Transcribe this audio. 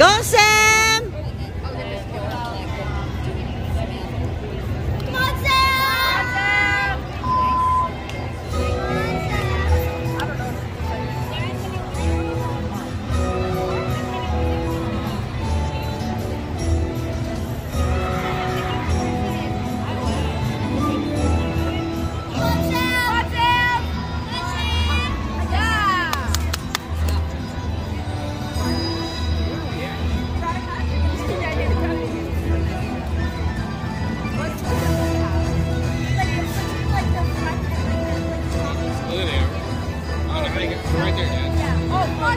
12 It's right there, Dad. Oh, come on,